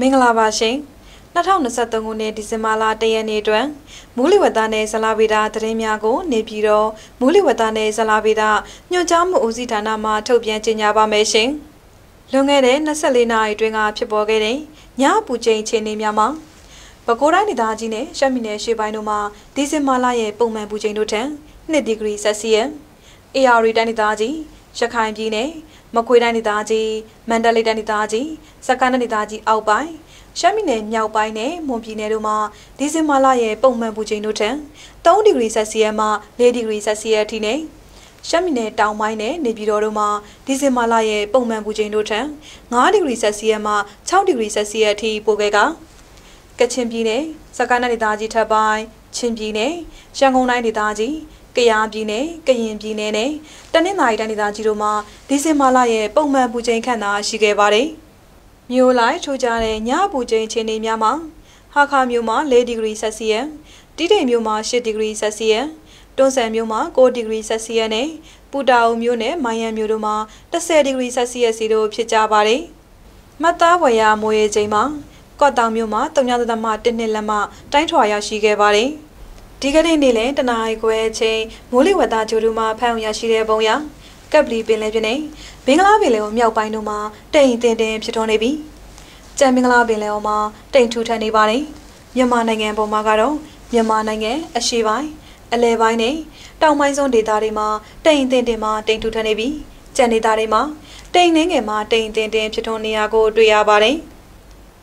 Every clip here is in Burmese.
မင်္ဂလာပါရှင်2023ခုနှစ်ဒီဇင်ဘာလ1ရက်နေ့တွင်မူလဝတ္တနယ်ဇလာဗေဒသတင်းများကို နေပြည်တော်မူလဝတ္တနယ်ဇလာဗေဒညွှန်ကြားမှုဦးစီးဌာနမှထုတ်ပြန်ကြေညာပါမယ်ရှင်လွန်ခဲ့တဲ့24နာရီတွင်ကဖြစ်ပေါ်ခဲ့တဲ့ညအပူချိန်အခြေအနေများမှာပဲခူးတိုင်းဒေသကြီးနဲ့ရှမ်းပြည်နယ်ရှေ့ပိုင်းတို့မှာဒီဇင်ဘာလရဲ့ပုံမှန်ပူချိန်တို့ထက်2ဒီဂရီဆက်စီယံ AR တိုင်းဒေသကြီး ရခိုင်ပြည်နယ်မကွေးတိုင်းဒေသကြီးမန္တလေးတိုင်းဒေသကြီးစကိုင်းတိုင်းဒေသကြီးအောက်ပိုင်းရှမ်းပြည်နယ်မြောက်ပိုင်းနဲ့မွန်ပြည်နယ်တို့မှာဒီဇင်ဘာလရဲ့ပုံမှန်ပူချိန်တို့ထက်3ဒီဂရီဆက်စီယပ်မှ4ဒီဂရီဆက်စီယပ်အထိနဲ့ရှမ်းပြည်နယ်တောင်ပိုင်းနဲ့နေပြည်တော်တို့မှာဒီဇင်ဘာလရဲ့ပုံမှန်ပူချိန်တို့ထက်5ဒီဂရီဆက်စီယပ်မှ6ဒီဂရီဆက်စီယပ်အထိပိုခဲ့ကကချင်ပြည်နယ်စကိုင်းတိုင်းဒေသကြီးထပ်ပိုင်းချင်းပြည်နယ်ရန်ကုန်တိုင်းဒေသကြီး ကယားပြည်နယ်ကရင်ပြည်နယ်နဲ့တနင်္သာရီတိုင်းဒေသကြီးတို့မှာဒီဇင်ဘာလရဲ့ပုံမှန်ပူချိန်ခန့်သာရှိခဲ့ပါတယ်။မြို့လိုက်ထိုးကြတဲ့ညပူချိန်အခြေအနေများမှာဟာခါမြို့မှာ4ဒီဂရီဆက်စီယံတိတိမ်မြို့မှာ8ဒီဂရီဆက်စီယံတွန်းဆန်မြို့မှာ9ဒီဂရီဆက်စီယံနဲ့ပူတာအုံမြို့နဲ့မိုင်ယန်မြို့တို့မှာ10ဒီဂရီဆက်စီယံစီတို့ဖြစ်ကြပါတယ်။မှတ်သားဝယ်ရမိုးရေချိန်မှာကော့တောင်မြို့မှာ3.1နှစ်လက်မှတိုင်းထွာရရှိခဲ့ပါတယ်။ ဒီကနေ့နေ့လယ်တနာရီခွဲအချိန်မိုးလေဝသကြိုးတူမှာဖမ်းရရှိတဲ့ပုံရကပ်ပလီပင်လယ်ပြင်နဲ့ဘင်္ဂလားပင်လယ်ကိုမြောက်ပိုင်းတို့မှာတိမ်တင်တင်ဖြစ်ထွန်းနေပြီးကြံဘင်္ဂလားပင်လယ်အော်မှာတိမ်ထူထပ်နေပါတယ်မြန်မာနိုင်ငံပေါ်မှာကတော့မြန်မာနိုင်ငံအရှေ့ပိုင်းအလယ်ပိုင်းနဲ့တောင်ပိုင်းစွန်းဒေသတွေမှာတိမ်တင်တင်မှာတိမ်ထူထပ်နေပြီးကြံဒေသတွေမှာတိမ်နှင်းငယ်မှာတိမ်တင်တင်ဖြစ်ထွန်းနေရကိုတွေ့ရပါတယ်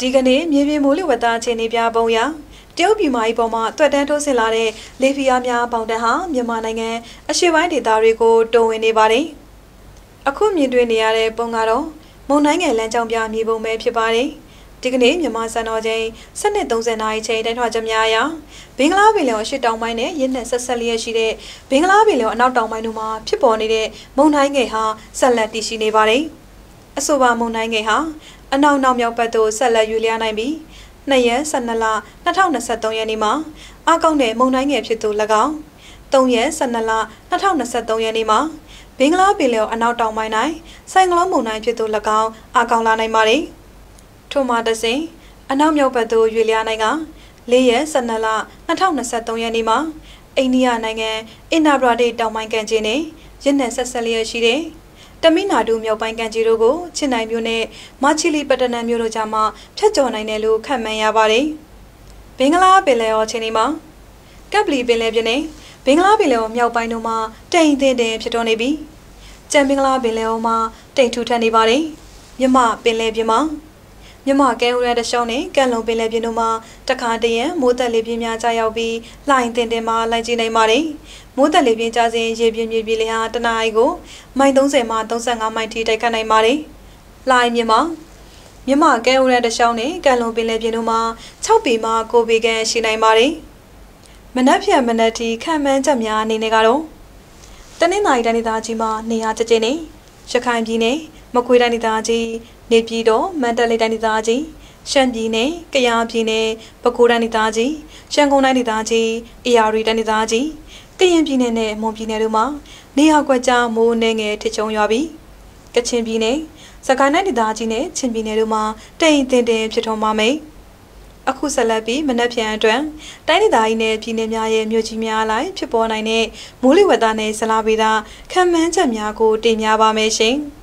ဒီကနေ့မြေပြင်မိုးလေဝသအခြေအနေပြပုံရ တရုတ်ပြည်မကြီးပေါ်မှာတွက်တန်းထိုးဆင်လာတဲ့လေဖီယာများပေါင်တန်းဟာမြန်မာနိုင်ငံအရှေ့ပိုင်းဒေသတွေကိုတုံဝင်နေပါတယ်။အခုမြင်တွေ့နေရတဲ့ပုံကတော့မုံတိုင်းငယ်လမ်းကြောင်းပြမြေပုံပဲဖြစ်ပါတယ်။ဒီကနေ့မြန်မာစံတော်ချိန်7:30နာရီချိန်တိုင်းထွာချက်များအရဘင်္ဂလားပင်လယ်အရှေ့တောင်ပိုင်းနဲ့ရင်းနဲ့ဆက်ဆက်လျက်ရှိတဲ့ဘင်္ဂလားပင်လယ်အနောက်တောင်ပိုင်းတို့မှာဖြစ်ပေါ်နေတဲ့မုန်တိုင်းငယ်ဟာဆက်လက်တည်ရှိနေပါတယ်။အဆိုပါမုန်တိုင်းငယ်ဟာအနောက်နောက်မြောက်ဘက်သို့ဆက်လက်ရွေ့လျားနိုင်ပြီး 2ရက်12လ2023ရက်နေ့မှာအကောင့်တဲ့မုံတိုင်းငယ်ဖြစ်သူ၎င်း3ရက်12လ2023ရက်နေ့မှာဘင်္ဂလားပင်လယ်အနောက်တောင်ပိုင်း၌ဆိုင်ကလုန်းမုန်တိုင်းဖြစ်သူ၎င်းအကောင့်လာနိုင်ပါတယ်။ထို့မှာတစဉ်အနောက်မြောက်ဘက်သို့ရွေ့လျားနိုင်က4ရက်12လ2023ရက်နေ့မှာအိန္ဒိယနိုင်ငံအင်နာဘရာဒေတောင်ပိုင်းကန်ချင်းနဲ့ရစ်နယ်ဆက်ဆက်လျက်ရှိတဲ့ တမိနာဒူမြောက်ပိုင်းကန်ကြီးတို့ကိုချစ်နိုင်မျိုးနဲ့မချီလီပတနန်မျိုးတို့ကြားမှာဖျက်ကျော်နိုင်တယ်လို့ခန့်မှန်းရပါတယ်။ဘင်္ဂလားပင်လယ်ော်ချင်းဒီမှာကပ်ပလီပင်လယ်ပြင်နဲ့ဘင်္ဂလားပင်လယ်ော်မြောက်ပိုင်းတို့မှာတိမ်တင်တင်ဖြစ်တော်နေပြီးကြံဘင်္ဂလားပင်လယ်ော်မှာတိမ်ထူထပ်နေပါတယ်။မြမပင်လယ်ပြင်မှာ မြမကဲဦးရတဲ့ရှောင်းနဲ့ကန့်လုံပင်လယ်ပြင်တို့မှာတခါတရံမိုးသက်လေပြင်းများကြာရောက်ပြီးလှိုင်တင်တင်မှာလိုက်ကြည့်နိုင်ပါတယ်။မိုးသက်လေပြင်းကြစဉ်ရေပြင်းမြေပြင်းလေဟာတနအီကိုမိုင်30မှ35မိုင်ထိတိုက်ခတ်နိုင်ပါတယ်။လှိုင်မြမမြမကဲဦးရတဲ့ရှောင်းနဲ့ကန့်လုံပင်လယ်ပြင်တို့မှာ6ပေမှ9ပေခန့်ရှိနိုင်ပါတယ်။မနက်ဖြန်မနက်ထိခံမှန်းချက်များအနေနဲ့ကတော့တနင်္သာရီတိုင်းဒေသကြီးမှာနေရာကျကျနေရခိုင်ပြည်နယ်မကွေးတိုင်းဒေသကြီး နေပြည်တော်မန္တလေးတိုင်းဒေသကြီးရှမ်းပြည်နယ်ကယားပြည်နယ်ပဲခူးတိုင်းဒေသကြီးရှမ်းကုန်းတိုင်းဒေသကြီးအေရရီတိုင်းဒေသကြီးကရင်ပြည်နယ်နဲ့မွန်ပြည်နယ်တို့မှာနေရာကွက်ကြားမိုးနှဲငယ်ထချုံရွာပြီးကချင်ပြည်နယ်စကိုင်းတိုင်းဒေသကြီးနဲ့ချင်းပြည်နယ်တို့မှာတိမ်တင်တင်ဖြစ်ထွန်းပါမယ်အခုဆက်လက်ပြီးမနက်ဖြန်အတွက်တိုင်းဒေသကြီးနဲ့ပြည်နယ်များရဲ့မြို့ကြီးများအလိုက်ဖြစ်ပေါ်နိုင်တဲ့မိုးလေဝသနဲ့ဇလာဗေဒခံမှန်းချက်များကိုတင်ပြပါမယ်ရှင်။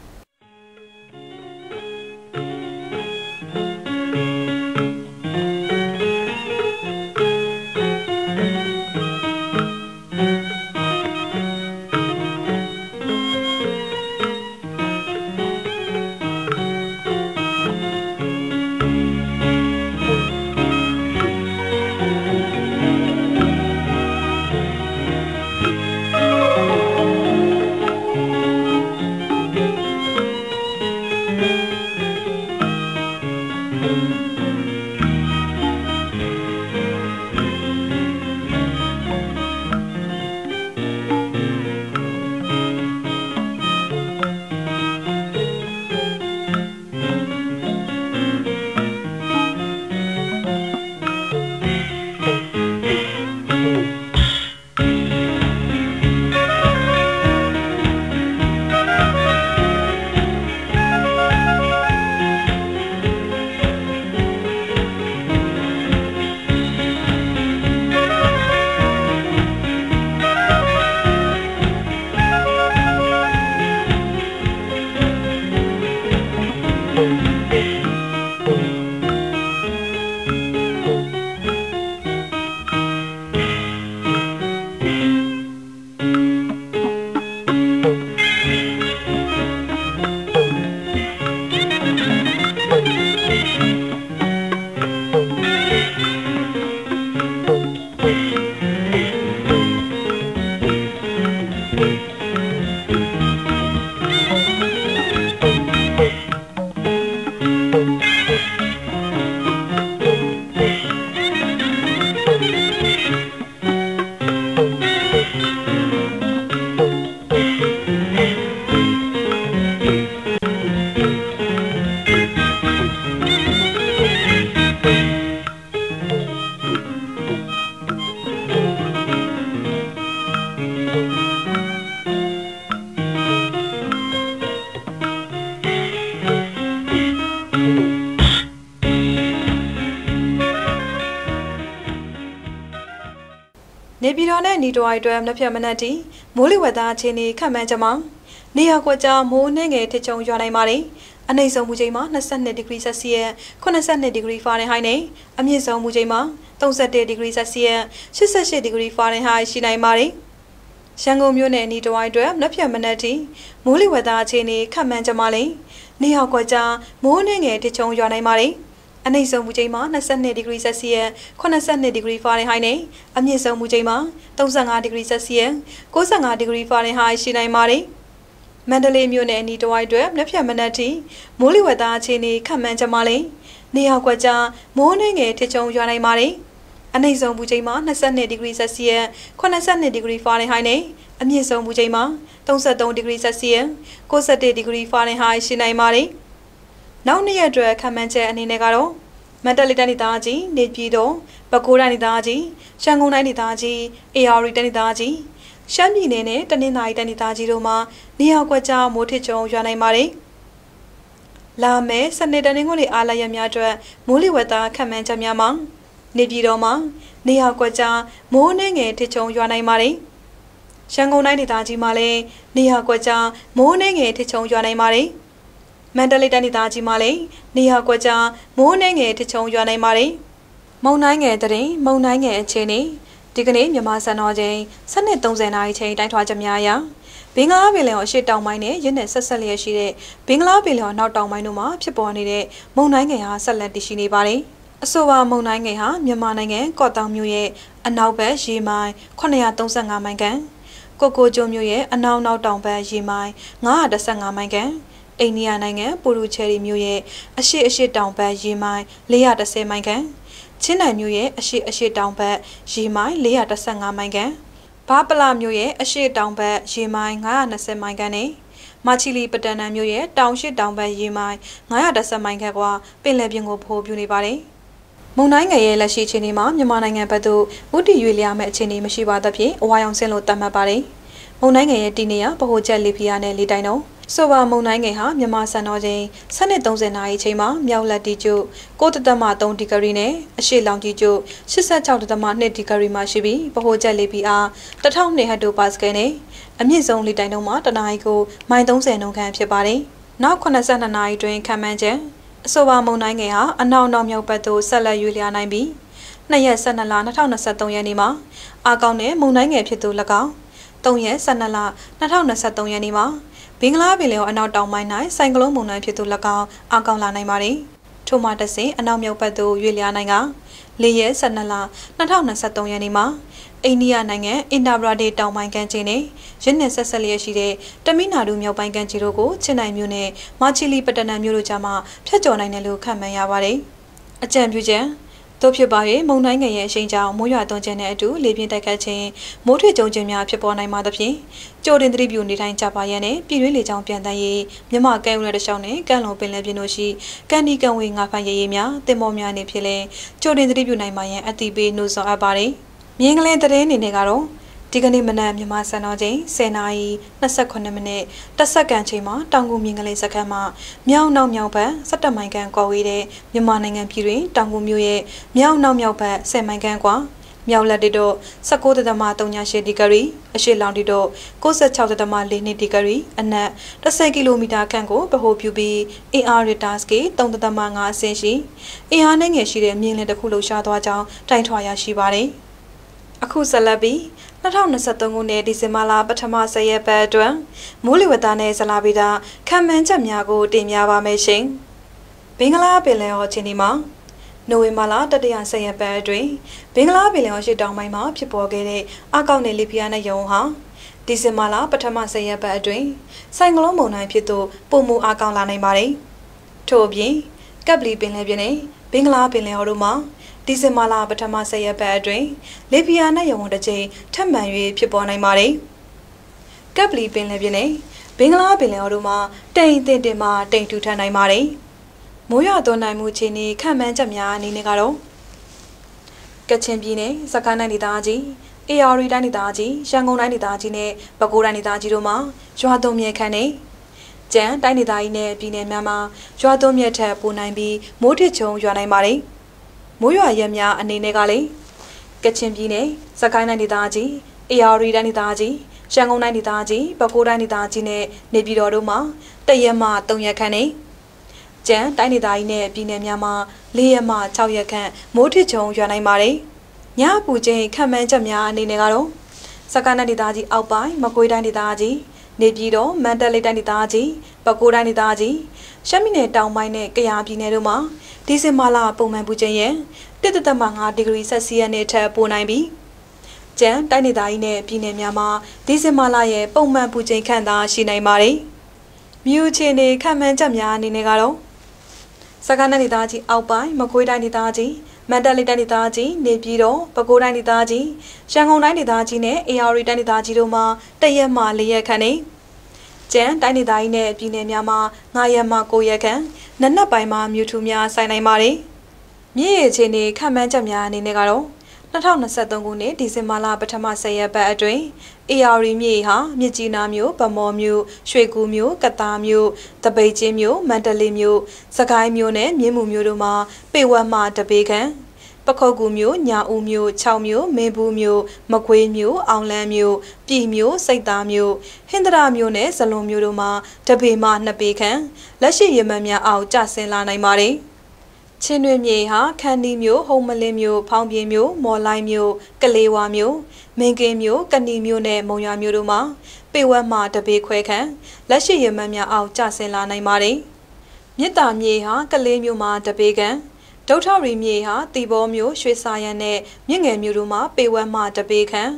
နေပြည်တော်နဲ့ညီတော်အိုက်တွဲနှစ်ဖြတ်မနက်တီမိုးလေဝသအခြေအနေခန့်မှန်းကြမှာနေရာကွက်ကြားမိုးနှင်းငယ်ထချုံရွာနိုင်ပါတယ်အနိမ့်ဆုံးမူချိန်မှာ22ဒီဂရီဆက်စီယပ်82ဒီဂရီဖာရင်ဟိုက်နဲ့အမြင့်ဆုံးမူချိန်မှာ31ဒီဂရီဆက်စီယပ်88ဒီဂရီဖာရင်ဟိုက်ရှိနိုင်ပါတယ်။ရန်ကုန်မြို့နယ်အနီးတစ်ဝိုင်းအတွက်မနက်ဖြန်မနက်ထိမိုးလေဝသအခြေအနေခန့်မှန်းကြမှာလေ။နေရောက်ကွက်ကြားမိုးနှင်းငယ်ထချုံရွာနိုင်ပါတယ်။ အနိမ့်ဆုံးမူချိန်မှာ22ဒီဂရီဆက်စီယပ်82ဒီဂရီဖာရင်ဟိုက်နဲ့အမြင့်ဆုံးမူချိန်မှာ35ဒီဂရီဆက်စီယပ်95ဒီဂရီဖာရင်ဟိုက်ရှိနိုင်ပါတယ်။မန္တလေးမြို့နယ်အနီးတစ်ဝိုက်တွင်မြက်ဖြတ်မနက်ထိမိုးလေဝသအခြေအနေခန့်မှန်းကြမှာလေနေရာကွက်ကြားမိုးနှင်းငယ်ထချုံရွာနိုင်ပါတယ်အနိမ့်ဆုံးပူချိန်မှာ22ဒီဂရီဆက်စီယပ်82ဒီဂရီဖာရင်ဟိုက်နဲ့အမြင့်ဆုံးပူချိန်မှာ33ဒီဂရီဆက်စီယပ်61ဒီဂရီဖာရင်ဟိုက်ရှိနိုင်ပါတယ် နောက်နှစ်ရက်အတွက်ခန့်မှန်းချက်အနေနဲ့ကတော့မန္တလေးတိုင်းဒေသကြီးနေပြည်တော်ပဲခူးတိုင်းဒေသကြီးရန်ကုန်တိုင်းဒေသကြီးအေရဝတီတိုင်းဒေသကြီးရှမ်းပြည်နယ်နဲ့တနင်္သာရီတိုင်းဒေသကြီးတို့မှာနေရာကွက်ကြားမိုးထစ်ချုံရွာနိုင်ပါတယ်။လာမယ့်စနေတနင်္ဂနွေအားလရက်များအတွက်မိုးလေဝသခန့်မှန်းချက်များမှာနေပြည်တော်မှာနေရာကွက်ကြားမိုးနှင်းငယ်ထစ်ချုံရွာနိုင်ပါတယ်။ရန်ကုန်တိုင်းဒေသကြီးမှာလည်းနေရာကွက်ကြားမိုးနှင်းငယ်ထစ်ချုံရွာနိုင်ပါတယ်။ မန္တလေးတိုင်းဒေသကြီးမှာလည်းနေရာကွက်ကြားမိုးနှင်းငယ်ထစ်ချုံရွာနိုင်ပါတယ်။မုံတိုင်းငယ်တရင်မုံတိုင်းငယ်အခြေအနေဒီကနေ့မြန်မာစံတော်ချိန်7:30နာရီချိန်တိုင်းထွာချက်များအရဘင်္ဂလားပင်လယ်အရှေ့တောင်ပိုင်းနဲ့ရင်းနဲ့ဆက်ဆက်လျက်ရှိတဲ့ဘင်္ဂလားပင်လယ်နောက်တောင်ပိုင်းတို့မှာဖြစ်ပေါ်နေတဲ့မုန်တိုင်းငယ်ဟာဆက်လက်တည်ရှိနေပါတယ်။အဆိုပါမုန်တိုင်းငယ်ဟာမြန်မာနိုင်ငံကော့တောင်မြို့ရဲ့အနောက်ဘက်ရေမိုင်935မိုင်ခန့်ကိုကိုကျွန်းမြို့ရဲ့အနောက်နောက်တောင်ဘက်ရေမိုင်915မိုင်ခန့် အိန္ဒိယနိုင်ငံပူရူချယ်ရီမြို့ရဲ့အရှေ့အရှေ့တောင်ဘက်ရေမိုင်410မိုင်ခန့်ချင်းနိုင်မြို့ရဲ့အရှိအရှိတောင်ဘက်ရေမိုင်415မိုင်ခန့်ဘာပလာမြို့ရဲ့အရှိတောင်ဘက်ရေမိုင်920မိုင်ခန့်နဲ့မချီလီပတန်နံမြို့ရဲ့တောင်ရှိတောင်ဘက်ရေမိုင်910မိုင်ခန့်ကွာပင်လယ်ပြင်ကိုဖိုးပြနေပါတယ်။မုန်တိုင်းငယ်ရဲ့လက်ရှိအခြေအနေမှာမြန်မာနိုင်ငံဘက်သို့ဥတီရွေလျာမဲ့အခြေအနေမရှိပါသဖြင့်အဝါရောင်ဆင်းလို့သတ်မှတ်ပါတယ်။မုန်တိုင်းငယ်ရဲ့တည်နေရဗဟိုချက်လေဖိအားနဲ့လေတိုင်းတော့ ဆိုပါမုန်တိုင်းငယ်ဟာမြန်မာစံတော်ချိန်7:30နာရီချိန်မှာမြောက်လက်တီကျု9.3ဒီဂရီနဲ့အရှေ့လောင်တီကျု86.2ဒီဂရီမှာရှိပြီးဗဟိုချက်လေပြင်းအား1000ဟက်တိုပါစကယ်နဲ့အမြင့်ဆုံးလေတိုင်နှုန်းမှာတနအီကိုမိုင်30နှုန်းခန့်ဖြစ်ပါတယ်။နောက်82နာရီတွင်ခံမှန်းချက်အဆိုပါမုန်တိုင်းငယ်ဟာအနောက်နောက်မြောက်ဘက်သို့ဆက်လက်ရွေ့လျားနိုင်ပြီး2ရက်12လ2023ရက်နေ့မှာအာကောင်းတဲ့မုန်တိုင်းငယ်ဖြစ်သူ၎င်း3ရက်12လ2023ရက်နေ့မှာ ဘင်္ဂလားပင်လယ်အနောက်တောင်ပိုင်း၌ဆိုင်ကလုန်းမုန်တိုင်းဖြစ်သူ၎င်းအကောင်လာနိုင်ပါတယ်။ထို့မှတဆင်အနောက်မြောက်ဘက်သို့ရွေ့လျားနိုင်က၄ရက်12လ2023ရက်နေ့မှာအိန္ဒိယနိုင်ငံအင်တာဘရာဒေတောင်ပိုင်းကမ်းခြေနဲ့ရင်းနှံဆက်ဆက်လျက်ရှိတဲ့တမိနာဒူမြောက်ပိုင်းကမ်းခြေတို့ကိုချင်းနိုင်မြို့နယ်မာချီလီပတနံမြို့တို့ကြားမှာဖျက်ကျော်နိုင်တယ်လို့ခန့်မှန်းရပါတယ်။အကြံပြုချက် သို့ဖြစ်ပါ၍မုန်တိုင်းငယ်ရဲ့အရှိန်ကြောင့်မိုးရွာသွန်းခြင်းနဲ့အတူလေပြင်းတိုက်ခတ်ခြင်းမိုးထွေကြုံခြင်းများဖြစ်ပေါ်နိုင်ပါသဖြင့်ကြိုတင်သတိပြုနေတိုင်းကြပါရန်နဲ့ပြည်တွင်းလေကြောင်းပြန်တန်းရေးမြမကဲဦးရတဲ့ရှောင်းနဲ့ကန့်လုံပင်လယ်ပြင်တို့ရှိကန်ဒီကန်ဝေငါဖိုင်ရရေးများတင်မောများနေဖြစ်လဲကြိုတင်သတိပြုနိုင်ပါရန်အတိပေးနှိုးဆော်အပ်ပါတယ်မြင်းကလင်းတဲ့အနေနဲ့ကတော့ ဒီကနေ့မနက်မြန်မာစံတော်ချိန်10နာရီ28မိနစ်တစ်စက္ကန့်ချိန်မှာတောင်ကူမြင်းကလေးစခန်းမှာမြောက်နောက်မြောက်ဘက်17မိုင်ခန့်ကွာဝေးတဲ့မြန်မာနိုင်ငံပြည်တွင်တောင်ကူမြို့ရဲ့မြောက်နောက်မြောက်ဘက်10မိုင်ခန့်ကွာမြောက်လက်တီတော့19.38ဒီဂရီအရှေ့လောင်တီတော့96.42ဒီဂရီအနက်10ကီလိုမီတာခန့်ကိုဗဟိုပြုပြီး AR Richter scale 3.5အဆင့်ရှိ AR နဲ့ငယ်ရှိတဲ့မြင်းလင်းတစ်ခုလှူရှားသွားကြောင်းတိုင်ထွာရရှိပါတယ်အခုဆက်လက်ပြီး 2023ခုနှစ်ဒီဇင်ဘာလပထမ10ရက်ပတ်အတွင်းမိုးလေဝသနဲ့ဇလာဗီတာခံမှန်းချက်များကိုတင်ပြပါမယ်ရှင်။ဘင်္ဂလားပင်လယ်အော်ချင်းဒီမှာနိုဝင်ဘာလတတိယ10ရက်ပတ်အတွင်းဘင်္ဂလားပင်လယ်အော်ရှိတောင်ပိုင်းမှာဖြစ်ပေါ်ခဲ့တဲ့အကောက်နယ်လီဖီယာနဲ့ယုံဟာဒီဇင်ဘာလပထမ10ရက်ပတ်အတွင်းဆိုင်ကလုန်းမုန်တိုင်းဖြစ်သူပုံမူအကောက်လာနိုင်ပါတယ်။ထို့အပြင်ကပ်ပလီပင်လယ်ပြင်နဲ့ဘင်္ဂလားပင်လယ်အော်တို့မှာ ဒီဇင်ဘာလပထမ10ရက်ပတ်အတွင်းလေဗီယာနဲ့ယုံဝန်တစ်ကြိမ်ထပ်မံ၍ဖြစ်ပေါ်နိုင်ပါတယ်။ကပ်ပလီပင်လယ်ပြင်နဲ့ဘင်္ဂလားပင်လယ်အော်တို့မှာတိမ်တင်တင်မှတိမ်ထူထပ်နိုင်ပါတယ်။မိုးရွာသွန်းနိုင်မှုအခြေအနေခံမှန်းချက်များအနေနဲ့ကတော့ကချင်ပြည်နယ်စကိုင်းတိုင်းဒေသကြီးအေရရီတိုင်းဒေသကြီးရန်ကုန်တိုင်းဒေသကြီးနဲ့ပဲခူးတိုင်းဒေသကြီးတို့မှာရွာသွန်းမြဲခန့်နေကျန်တိုင်းဒေသကြီးနဲ့ပြည်နယ်များမှာရွာသွန်းမြဲထက်ပိုနိုင်ပြီးမိုးထစ်ချုံရွာနိုင်ပါတယ်။ မိုးရွာရက်များအနေနဲ့ကလည်းကကချင်ပြည်နယ်စကိုင်းတိုင်းဒေသကြီးအေရရီတိုင်းဒေသကြီးရှမ်းကုန်းတိုင်းဒေသကြီးပဲခူးတိုင်းဒေသကြီးနဲ့နေပြည်တော်တို့မှာတရက်မှ3ရက်ခန့်နဲ့ကျန်တိုင်းဒေသကြီးနဲ့ပြည်နယ်များမှာ၄ရက်မှ6ရက်ခန့်မိုးထစ်ချုံရွာနိုင်ပါတယ်။ညအပူချိန်ခံမှန်းချက်များအနေနဲ့ကတော့စကိုင်းတိုင်းဒေသကြီးအောက်ပိုင်းမကွေးတိုင်းဒေသကြီး နေပြည်တော်မန္တလေးတိုင်းဒေသကြီးပဲခူးတိုင်းဒေသကြီးရှမ်းပြည်နယ်တောင်ပိုင်းနဲ့ကယားပြည်နယ်တို့မှာဒီဇင်ဘာလပုံမှန်ပူချိန်ရဲ့1.5ဒီဂရီဆက်စီယပ်နဲ့ထပ်ပိုနိုင်ပြီးကျန်တိုင်းဒေသကြီးနဲ့ပြည်နယ်များမှာဒီဇင်ဘာလရဲ့ပုံမှန်ပူချိန်ခန့်သာရှိနိုင်ပါတယ်။မြူချေနေခံမှန်းချက်များအနေနဲ့ကတော့စကိုင်းတိုင်းဒေသကြီးအောက်ပိုင်းမကွေးတိုင်းဒေသကြီး မန္တလေးတိုင်းဒေသကြီးနေပြည်တော်ပဲခူးတိုင်းဒေသကြီးရန်ကုန်တိုင်းဒေသကြီးနဲ့အေရရီတိုင်းဒေသကြီးတို့မှာတရက်မှ၄ရက်ခန့်နေကျန်တိုင်းဒေသကြီးနဲ့ပြည်နယ်များမှာ9ရက်မှ9ရက်ခန့်နနက်ပိုင်းမှာမြူထူများဆိုင်နိုင်ပါတယ်။မြည့်ရည်ချင်းနေခံမှန်းချက်များအနေနဲ့ကတော့ 2023ခုနှစ်ဒီဇင်ဘာလပထမ10ရက်ပတ်အတွင်း AR မြေဟာမြစ်ကြီးနားမြို့ဗမော်မြို့ရွှေကူမြို့ကတားမြို့တပိတ်ချင်းမြို့မန္တလေးမြို့စကိုင်းမြို့နဲ့မြင်းမူမြို့တို့မှာပေဝက်မှတပေခန့်ပခုတ်ကူမြို့ညာဦးမြို့6မြို့မင်းဘူးမြို့မကွေးမြို့အောင်လန်းမြို့ပြည်မြို့စိတ်သားမြို့ဟင်္ဒရာမြို့နဲ့ဇလွန်မြို့တို့မှာတပေမှ2ပေခန့်လက်ရှိရမန်များအောင်ကျဆင်းလာနိုင်ပါတယ်။ ချင်းတွင်မြေဟာခန်းဒီမြို့ဟုံမလင်းမြို့ဖောင်ပြင်းမြို့မော်လိုက်မြို့ကလေးဝါမြို့မင်းကင်းမြို့ကဏီမြို့နဲ့မုံရွာမြို့တို့မှာပေဝက်မှတပေခွဲခန့်လက်ရှိရမန်များအောင်ကျဆင်းလာနိုင်ပါတယ်။မြစ်တာမြေဟာကလေးမြို့မှာတပေခန့်ဒုထရီမြေဟာတီဘောမြို့ရွှေစာရန်နဲ့မြင့်ငယ်မြို့တို့မှာပေဝက်မှတပေခန့်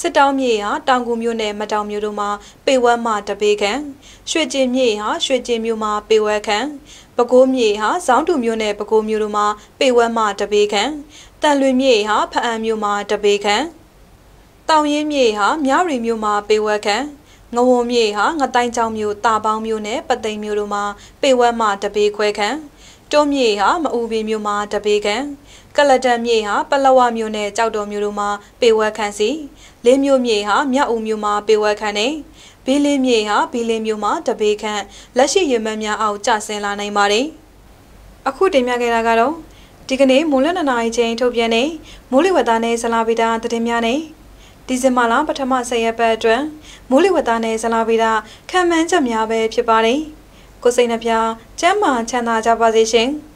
စစ်တောင်းမြေဟာတောင်ကူမြို့နယ်မတောင်မြို့တို့မှာပေဝက်မှတပေခန့်ရွှေကျင်မြေဟာရွှေကျင်မြို့မှာပေဝက်ခန့်ပဲခူးမြေဟာဇောင်းတူမြို့နယ်ပဲခူးမြို့တို့မှာပေဝက်မှတပေခန့်တန်လွင်မြေဟာဖအံမြို့မှာတပေခန့်တောင်ရင်မြေဟာမြရီမြို့မှာပေဝက်ခန့်ငဝုံမြေဟာငတိုင်းချောင်းမြို့တာပေါင်းမြို့နဲ့ပသိမ်မြို့တို့မှာပေဝက်မှတပေခွဲခန့်တွုံးမြေဟာမအူပင်မြို့မှာတပေခန့် ကလတန်မြေဟာပလဝမြို့နဲ့ကြောက်တော်မြို့တို့မှာပေဝက်ခန့်စီလေးမြို့မြေဟာမြောက်ဦးမြို့မှာပေဝက်ခန့်နဲ့ဘီလင်းမြေဟာဘီလင်းမြို့မှာတပေခန့်လက်ရှိရမန်များအောင်ကျဆင်းလာနိုင်ပါတယ်။အခုတင်ပြခဲ့တာကတော့ဒီကနေ့မိုးလနနာရီချင်းထုတ်ပြန်တဲ့မိုးလေဝသနဲ့ဇလာဗီတာသတင်းများနဲ့ဒီဇင်ဘာလပထမ10ရက်ပတ်အတွင်းမိုးလေဝသနဲ့ဇလာဗီတာခံမှန်းချက်များပဲဖြစ်ပါတယ်။ကိုစိတ်နှပြချမ်းမာချမ်းသာကြပါစေရှင်။